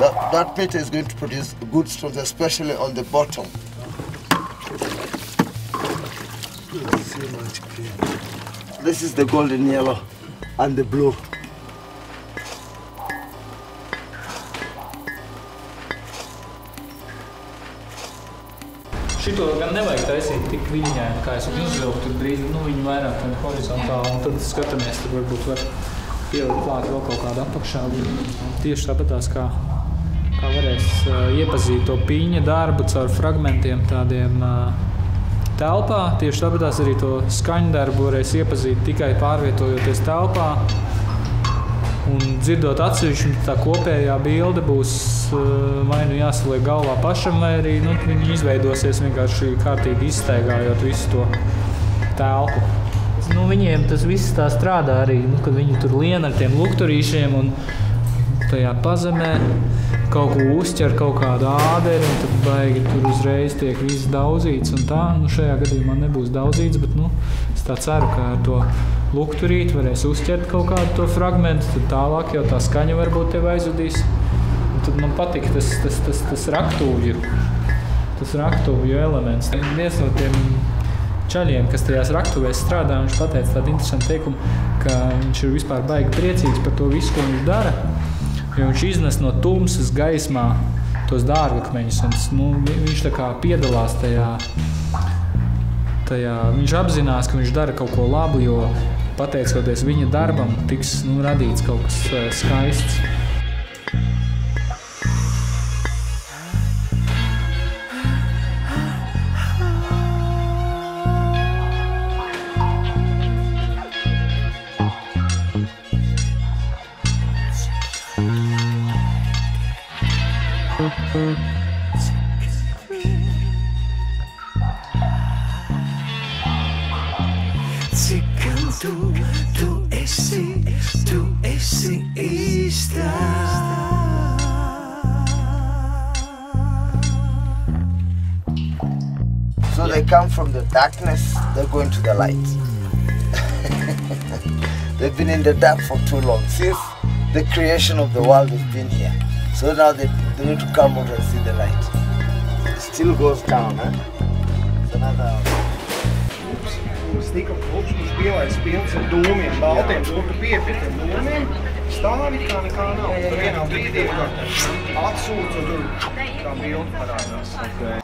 That, that pit is going to produce good stones, especially on the bottom. This is the golden yellow and the blue. Šito gan nevajag taisīt tik viļņaini, kā es viņu izvilku. Tur drīz nu, viņi vairāk tam horizontāli. Un tad skatāmies, tur varbūt var pielikt klāt vēl kaut kādu apakšā. Tieši tāpatās kā, kā varēs iepazīt to pīņa darbu caur fragmentiem tādiem telpā. Tieši tāpatās arī to skaņu darbu varēs iepazīt tikai pārvietojoties telpā. Un dzirdot atsevišķi, tā kopējā bilde būs vai nu jāsaliek galvā pašam, vai arī nu, viņi izveidosies vienkārši kārtīgi izstaigājot visu to telpu. Nu, viņiem tas viss tā strādā arī, nu, kad viņi tur lien ar tiem lukturīšiem un tajā pazemē kaut ko uzķer, kaut kādu āderi, un tad baigi tur uzreiz tiek viss daudzīts tā. Nu, šajā gadījumā nebūs daudzīts, bet nu, es ceru, ka ar to lukturīti varēs uzķert kaut kādu to fragmentu, tad tālāk jau tā skaņa varbūt tev aizvadīs. Un tad man patīk tas, tas, tas, tas raktuvju, tas raktuvju elements. Viens no tiem čaļiem, kas tajās raktuvēs strādā, viņš pateica tādu interesantu teikumu, ka viņš ir vispār baigi priecīgs par to visu, ko viņš dara. Jo viņš iznes no tumsas gaismā tos dārgakmeņus, un nu, viņš tā kā piedalās tajā, tajā. Viņš apzinās, ka viņš dara kaut ko labu, jo pateicoties viņa darbam, tiks nu, radīts kaut kas uh, skaists. So they come from the darkness, they're going to the light. They've been in the dark for too long. Since the creation of the world, they've been here. So now they, they need to come out and see the light. It still goes down, huh? It's another. Stika pups, kurš pielaids pilns ar dūmiem, baltiem, kur tu pie pie tiem dūmiem, stāvi kā nekā nav. Tur vienā brīdī var atsūc un tur kā bildi parādās. Okay.